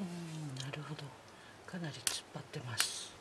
うんなるほど。かなり突っ張ってます。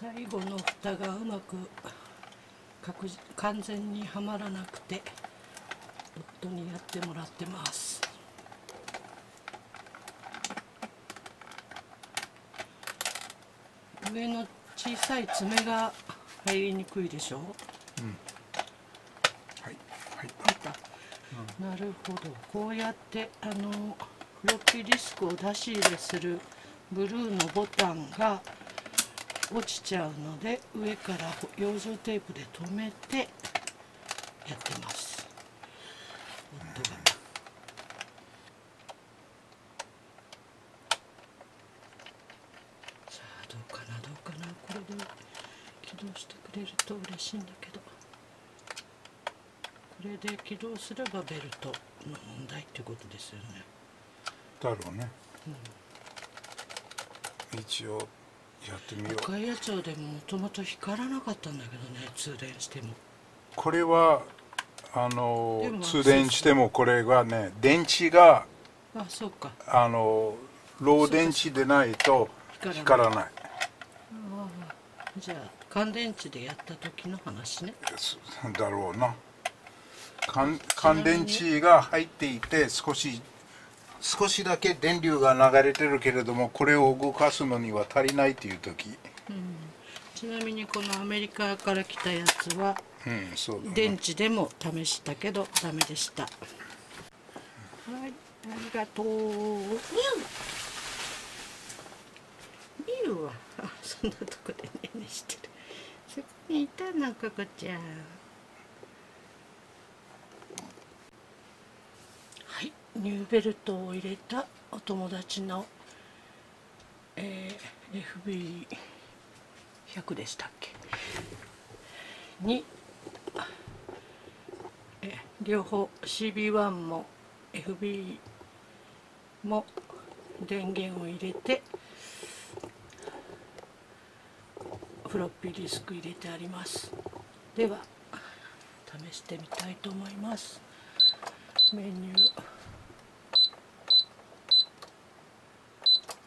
最後の蓋がうまく完全にはまらなくて夫にやってもらってます。上の小さい爪が入りにくいでしょ？はい。はい。あった、なるほど。こうやってあのフロッピーディスクを出し入れするブルーのボタンが落ちちゃうので上から養生テープで留めてやってます。夫がさあどうかなどうかな。これで起動してくれると嬉しいんだけど。これで起動すればベルトの問題ってことですよね。だろうね、一応やってみよう。赤谷町でももともと光らなかったんだけどね通電しても。これはあの通電してもこれはね電池があそうか。あのロー電池でないと光光らない。じゃあ乾電池でやった時の話ね。す。だろうな。乾乾電池が入っていて少し少しだけ電流が流れてるけれどもこれを動かすのには足りないっていう時。ちなみにこのアメリカから来たやつはうんそうだな。電池でも試したけどダメでした。はいありがとう。ミュウミュウはあそんなとこでねねしてる。そこにいたなココちゃんはいニューベルトを入れたお友達の、えー、FB100 でしたっけ？にえ両方 CB1 も FB も電源を入れてフロッピーディスク入れてあります。では試してみたいと思います。メニュー。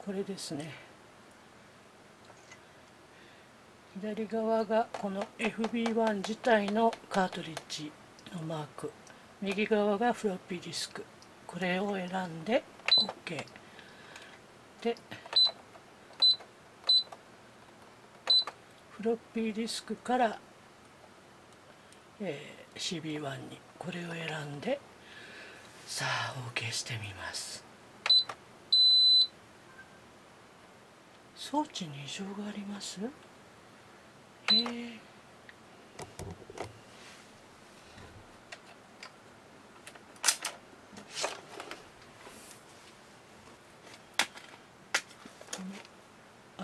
これですね。左側がこの FB1 自体のカートリッジのマーク。右側がフロッピーディスク。これを選んで OK でフロッピーディスクから、えー、CB1 に。これを選んでさあ OK してみます。装置に異常があります？え。ー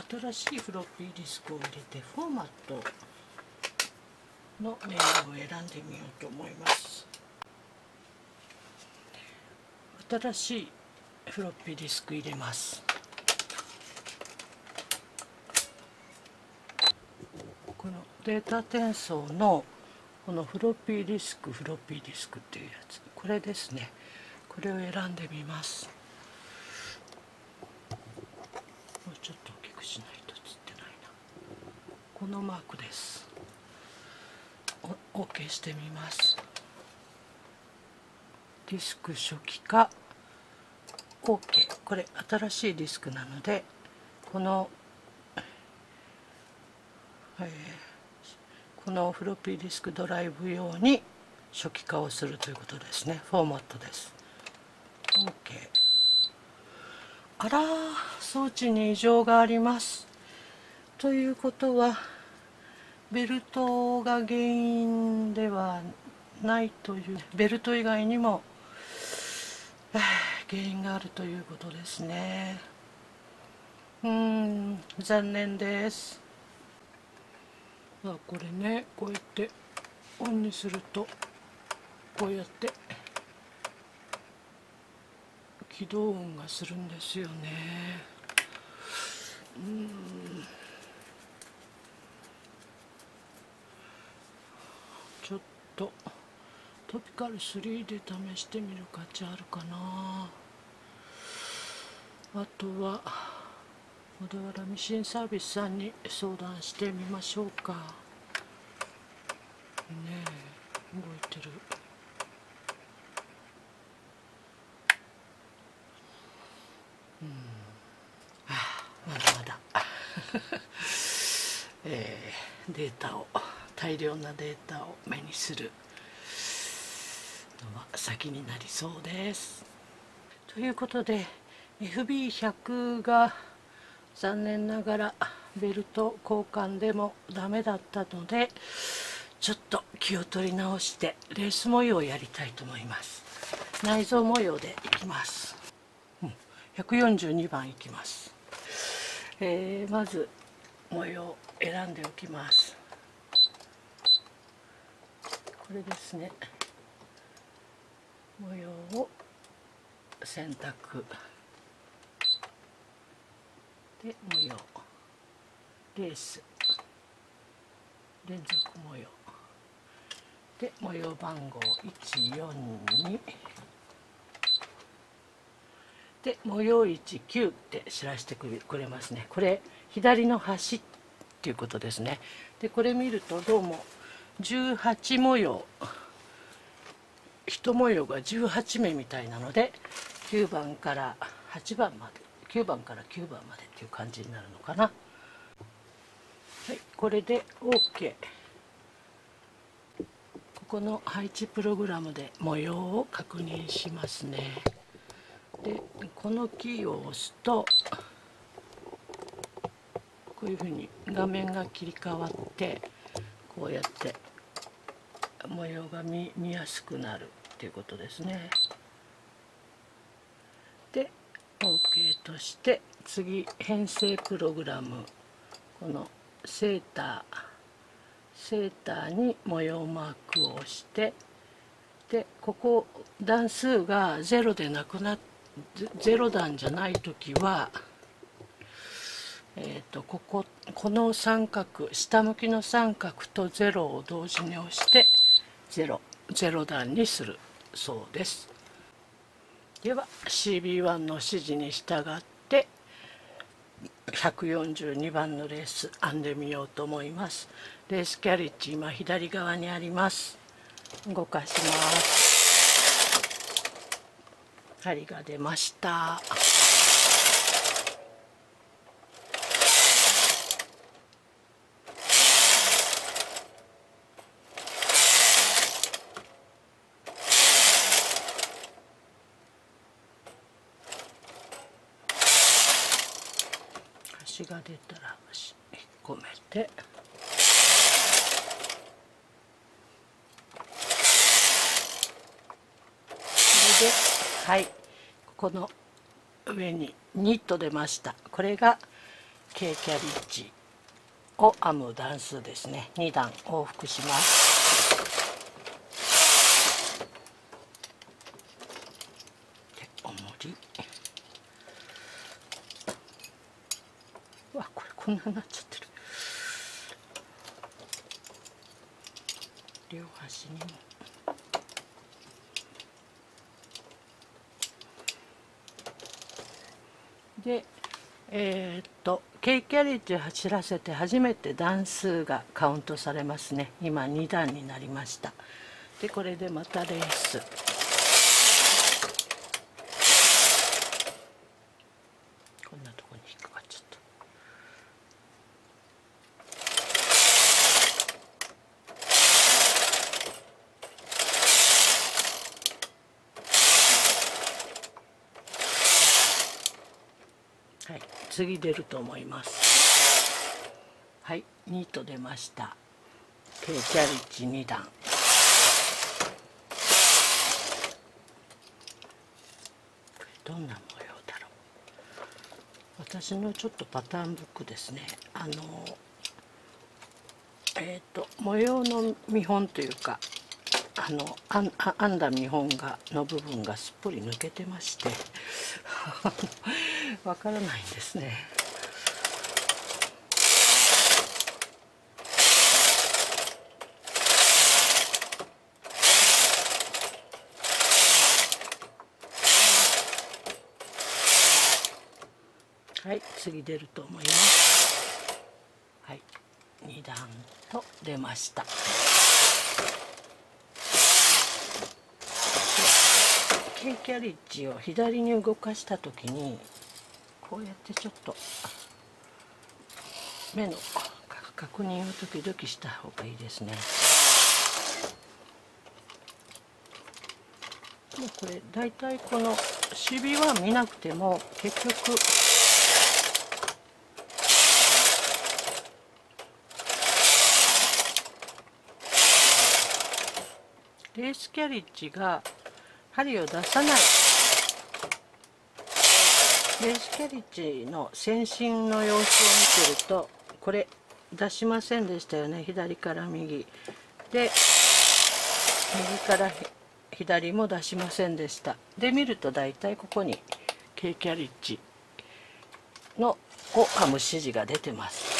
新しいフロッピーディスクを入れてフォーマットのメニューを選んでみようと思います。新しいフロッピーディスク入れます。このデータ転送のこのフロッピーディスクフロッピーディスクっていうやつ。これですね。これを選んでみます。もうちょっと大きくしないと映ってないな。このマークです。お OK してみます。ディスク初期化。OK これ新しいディスクなのでこの、えー、このフロッピーディスクドライブ用に初期化をするということですね。フォーマットです。OK あら装置に異常があります。ということはベルトが原因ではないというベルト以外にも 原因があるということですね。うん残念です。あこれねこうやってオンにするとこうやって起動音がするんですよね。うん。ちょっとトピカル3で試してみる価値あるかな。あとは小田原ミシンサービスさんに相談してみましょうか。ねえ動いてる。うん。あまだまだ。えー、データを大量なデータを目にするのは先になりそうです。ということで FB100 が残念ながらベルト交換でもダメだったのでちょっと気を取り直してレース模様をやりたいと思います。内臓模様でいきます。142番いきます、えー、まず模様を選んでおきます。これですね。模様を選択。で模様レース連続模様。で模様番号142で模様19って知らせてくれますね。これ左の端っていうことですね。でこれ見るとどうも18模様。1模様が18目みたいなので9番から8番まで。9番から9番までっていう感じになるのかな。はいこれで OK ここの配置プログラムで模様を確認しますね。でこのキーを押すとこういうふうに画面が切り替わってこうやって模様が見やすくなるっていうことですね。で OK として次編成プログラムこのセーターセーターに模様マークをしてでここ段数が0でなくなっ0段じゃない時は、えーと、こここの三角下向きの三角と0を同時に押して0 0段にするそうです。では CB1 の指示に従って142番のレース編んでみようと思います。レースキャリッジ今左側にあります。動かします。針が出ました。端が出たら引っ込めてそれではいここの上にニット出ました。これが K キャリッジを編む段数ですね。2段往復します。で重りうわこんなになっちゃってる。両端にも。でえーっと K キャリッジを走らせて初めて段数がカウントされますね。今2段になりました。でこれでまたレースこんなとこに引っかかっちゃったはい、次出ると思います。はい、ニート出ました。K キャリッジ2段。どんな模様だろう。私のちょっとパターンブックですね。あのえっ、と模様の見本というか。あの編んだ見本がの部分がすっぽり抜けてまして わからないんですね。はい、次出ると思います。はい、二段と出ました。K キャリッジを左に動かした時にこうやってちょっと目の確認を時々した方がいいですね。もうこれ大体このシビは見なくても結局レースキャリッジが針を出さない。レースキャリッジの先進の様子を見てるとこれ出しませんでしたよね。左から右。で右から左も出しませんでした。で見ると大体ここに K キャリッジのを編む指示が出てます。